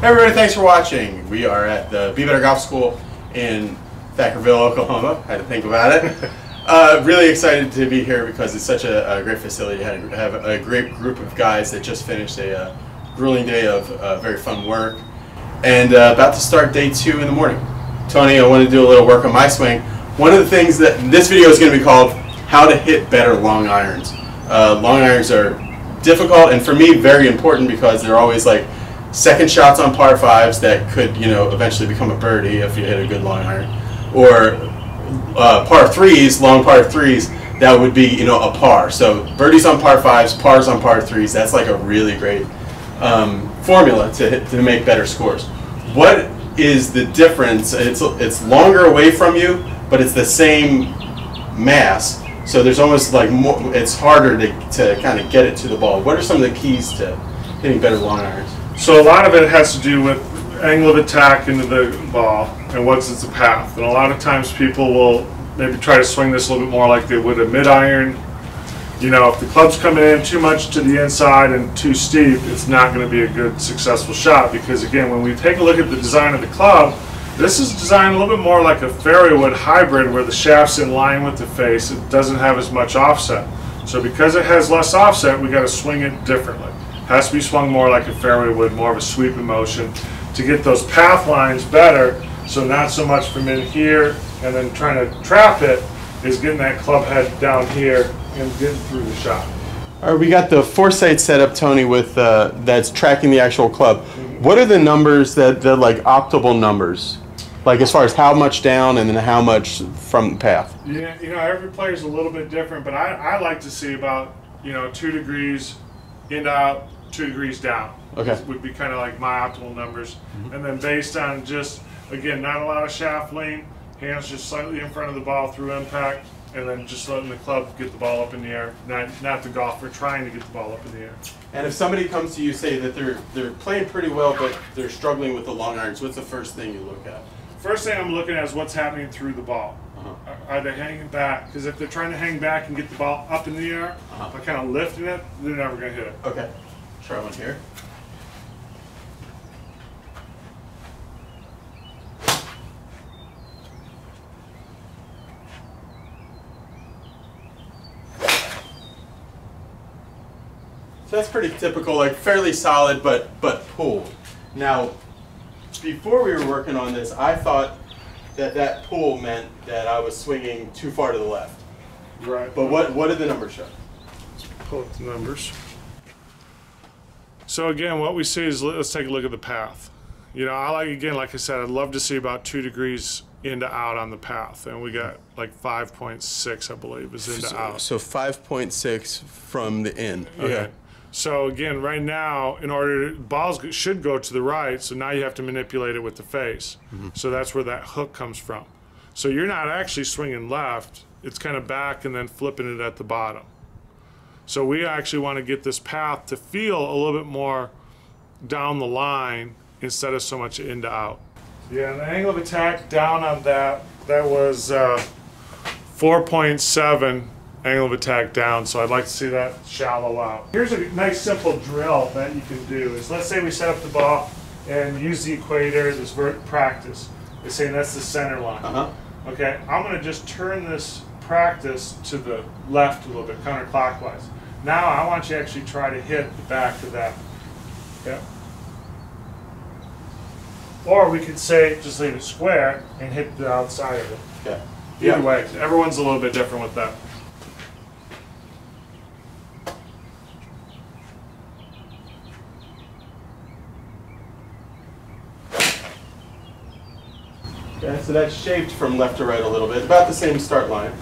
Hey everybody, thanks for watching. We are at the Be Better Golf School in Thackerville, Oklahoma. Had to think about it. Uh, really excited to be here because it's such a, a great facility. Had have a great group of guys that just finished a uh, grueling day of uh, very fun work, and uh, about to start day two in the morning. Tony, I want to do a little work on my swing. One of the things that this video is going to be called "How to Hit Better Long Irons." Uh, long irons are difficult and for me very important because they're always like second shots on par fives that could you know eventually become a birdie if you hit a good long iron, or uh, par threes, long par threes that would be you know a par. So birdies on par fives, pars on par threes. That's like a really great um, formula to hit, to make better scores. What is the difference? It's it's longer away from you, but it's the same mass. So there's almost like more. It's harder to, to kind of get it to the ball. What are some of the keys to hitting better long irons? So a lot of it has to do with angle of attack into the ball and what's its path. And a lot of times people will maybe try to swing this a little bit more like they would a mid iron. You know, if the club's coming in too much to the inside and too steep, it's not going to be a good successful shot because again, when we take a look at the design of the club, this is designed a little bit more like a fairway wood hybrid where the shaft's in line with the face. It doesn't have as much offset. So because it has less offset, we got to swing it differently. Has to be swung more like a fairway wood, more of a sweeping motion to get those path lines better. So not so much from in here and then trying to trap it is getting that club head down here and getting through the shot. All right, we got the Foresight set up, Tony, with uh, that's tracking the actual club. What are the numbers that the like optimal numbers, like as far as how much down and then how much from the path? Yeah, you know, every player's a little bit different, but I, I like to see about you know two degrees in out, two degrees down. Okay. Would be kind of like my optimal numbers. And then based on just, again, not a lot of shaft lean, hands just slightly in front of the ball through impact, and then just letting the club get the ball up in the air, not, not the golfer trying to get the ball up in the air. And if somebody comes to you say that they're they're playing pretty well but they're struggling with the long irons, what's the first thing you look at? First thing I'm looking at is what's happening through the ball. Uh-huh. Are- Are they hanging back? Because if they're trying to hang back and get the ball up in the air Uh-huh. by kind of lifting it, they're never going to hit it. Okay, try one here. So that's pretty typical, like fairly solid, but but pulled. Now, before we were working on this, I thought that that pull meant that I was swinging too far to the left. Right. But what what did the numbers show? pull up the numbers. So again, what we see is let's take a look at the path. You know, I like again, like I said, I'd love to see about two degrees into out on the path, and we got like five point six, I believe, is into out. So five point six from the in. Yeah. So again, right now, in order to, balls should go to the right, so now you have to manipulate it with the face. Mm-hmm. So that's where that hook comes from. So you're not actually swinging left; it's kind of back and then flipping it at the bottom. So we actually want to get this path to feel a little bit more down the line instead of so much in to out. Yeah, and the angle of attack down on that that was uh, 4.7 angle of attack down, so I'd like to see that shallow out. Here's a nice simple drill that you can do is let's say we set up the ball and use the equator, this vert practice. It's saying that's the center line. Uh-huh. Okay, I'm gonna just turn this practice to the left a little bit, counterclockwise. Now I want you to actually try to hit the back of that. Yep. Or we could say, just leave it square and hit the outside of it. Okay. Either way, everyone's a little bit different with that. Okay, so that's shaped from left to right a little bit, about the same start line.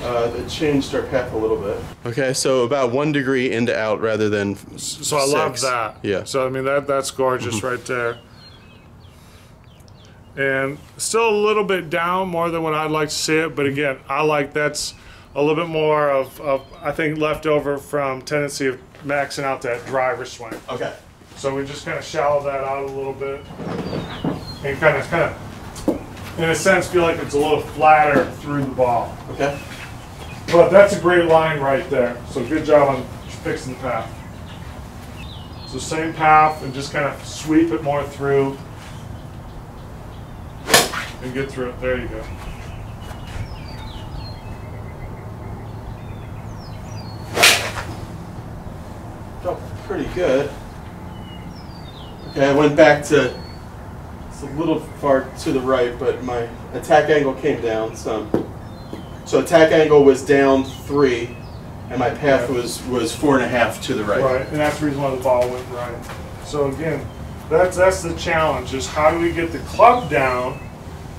Uh, it changed our path a little bit. Okay, so about one degree into out rather than. So I love that. Yeah. So I mean that that's gorgeous right there. And still a little bit down more than what I'd like to see it, but again, I like that's a little bit more of, of I think left over from tendency of maxing out that driver swing. Okay. So we just kind of shallow that out a little bit and kind of kind of in a sense feel like it's a little flatter through the ball. Okay. But that's a great line right there. So good job on fixing the path. So same path and just kind of sweep it more through and get through it. There you go. Felt pretty good. Okay, I went back to, it's a little far to the right, but my attack angle came down some. So attack angle was down three, and my path was, was four and a half to the right. Right, and that's the reason why the ball went right. So again, that's that's the challenge: is how do we get the club down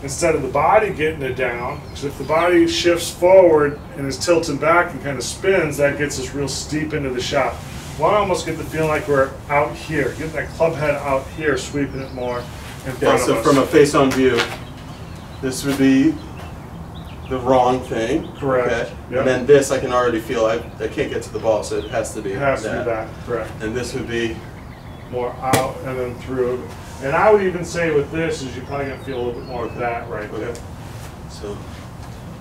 instead of the body getting it down? Because if the body shifts forward and is tilting back and kind of spins, that gets us real steep into the shot. Well, I almost get the feeling like we're out here, getting that club head out here, sweeping it more in Yeah, so from a face-on view, this would be the wrong thing. Correct, Okay? yeah. And then this, I can already feel I, I can't get to the ball, so it has to be It has to be that, correct. And this would be More out and then through. And I would even say with this is you're probably gonna feel a little bit more of that right there. okay. So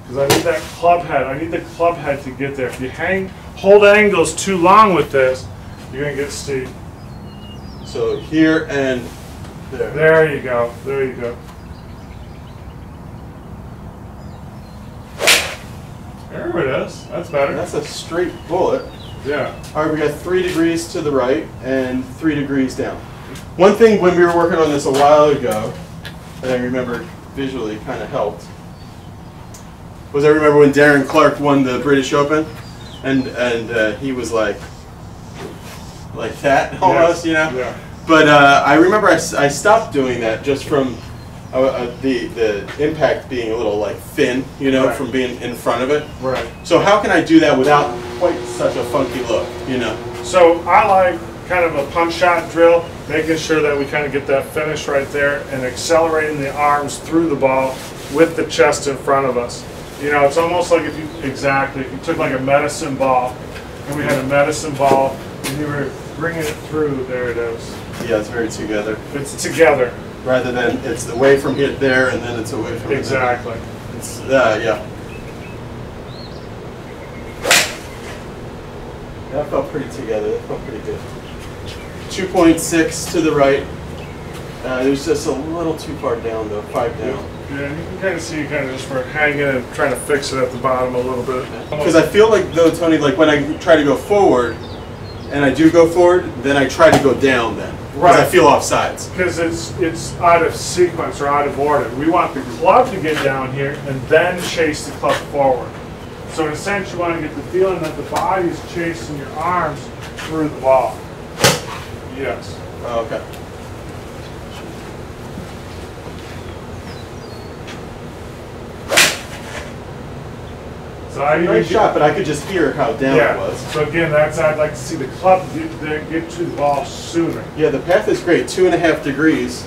Because I need that club head. I need the club head to get there. If you hang, hold angles too long with this, you're gonna get steep. so here and there. There you go. There you go. There it is. That's better. That's a straight bullet. yeah. All right, we got three degrees to the right and three degrees down. One thing when we were working on this a while ago, that I remember visually kind of helped, was I remember when Darren Clarke won the British Open, and and uh, he was like, like that almost, you know. Yeah. But uh, I remember I, I stopped doing that just from uh, uh, the the impact being a little like thin, you know, Right. from being in front of it. Right. So how can I do that without quite such a funky look, you know? So I like kind of a punch shot drill, making sure that we kind of get that finish right there and accelerating the arms through the ball with the chest in front of us. You know, it's almost like if you, exactly, if you took like a medicine ball and we had a medicine ball and you were bringing it through, there it is. Yeah, it's very together. It's together. Rather than it's away from here there and then it's away from here. Exactly. It's, uh, yeah. That felt pretty together. That felt pretty good. 2.6 to the right. Uh, it was just a little too far down though, five down. Yeah, you can kind of see kind of just we're hanging and trying to fix it at the bottom a little bit. Because I feel like though, Tony, like when I try to go forward, and I do go forward, then I try to go down then. Because I feel off sides. Because it's it's out of sequence or out of order. We want the club to get down here and then chase the club forward. So in a sense, you want to get the feeling that the body is chasing your arms through the ball. Yes. Oh, okay. So I Nice shot, but I could just hear how down Yeah. it was. So again, that's I'd like to see the club get, there- get to the ball sooner. Yeah, the path is great, two and a half degrees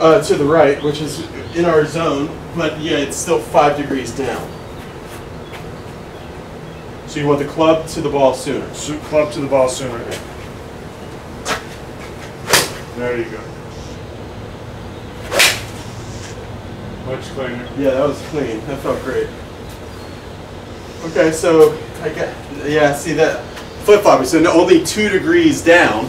uh, to the right, which is in our zone, but yeah, it's still five degrees down. So you want the club to the ball sooner. So club to the ball sooner. There you go. Much cleaner. Yeah, that was clean. That felt great. Okay, so I get yeah. See that flip flop. So only two degrees down,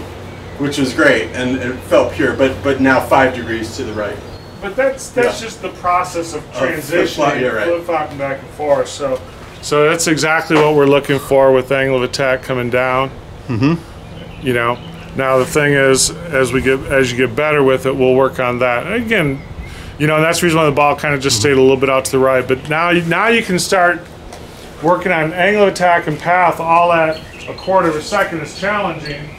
which was great, and it felt pure. But but now five degrees to the right. But that's that's Yeah. just the process of flip-flop, transitioning, yeah, right. flip flopping back and forth. So, so that's exactly what we're looking for with angle of attack coming down. Mm-hmm. You know, now the thing is, as we get as you get better with it, we'll work on that. And again, you know, and that's the reason why the ball kind of just stayed a little bit out to the right. But now, now you can start working on angle of attack and path all at a quarter of a second is challenging,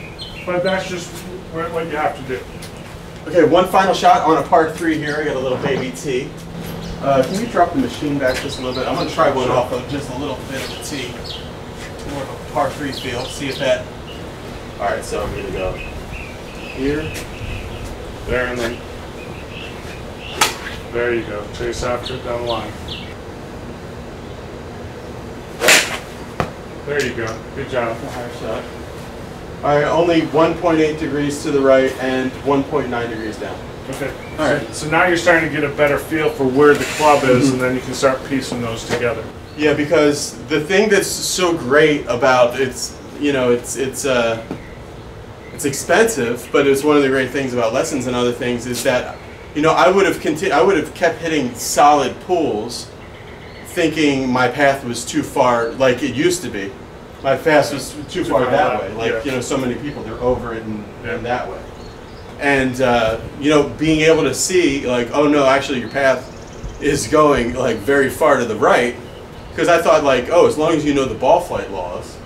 but that's just what you have to do. Okay, one final shot on a par three here. I got a little baby tee. Uh, can you drop the machine back just a little bit? I'm gonna try one off of just a little bit of a tee. More of a par three feel. See if that. All right, so I'm gonna go here. There and then. There you go. Chase after it down the line. There you go. Good job. Higher shot. All right, only 1.8 degrees to the right and 1.9 degrees down. Okay. All so, right. so now you're starting to get a better feel for where the club is, and then you can start piecing those together. Yeah, because the thing that's so great about it's, you know, it's it's uh, it's it's expensive, but it's one of the great things about lessons and other things is that, you know, I would have continued I would have kept hitting solid pools, thinking my path was too far, like it used to be. My path was too, far, far that way. Like yeah. you know, so many people they're over it and, Yeah. and that way. And uh, you know, being able to see like, oh no, actually your path is going like very far to the right, because I thought like, oh, as long as you know the ball flight laws,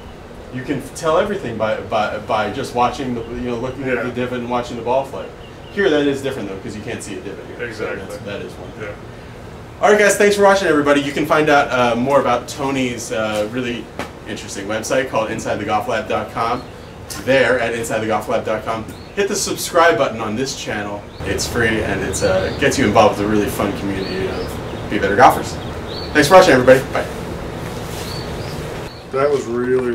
you can tell everything by by, by just watching the you know looking Yeah. at the divot and watching the ball flight. Here that is different though because you can't see a divot here. Exactly. that's- that is one. Yeah. All right, guys. Thanks for watching, everybody. You can find out uh, more about Tony's uh, really interesting website called InsideTheGolfLab.com. There at InsideTheGolfLab.com. Hit the subscribe button on this channel. It's free and it uh, gets you involved with a really fun community of Be Better Golfers. Thanks for watching, everybody. Bye. That was really, really.